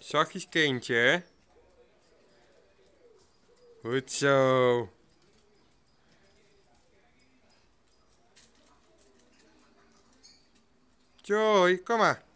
Zachtjes kindje, hè? Goed zo. Joy, kom maar.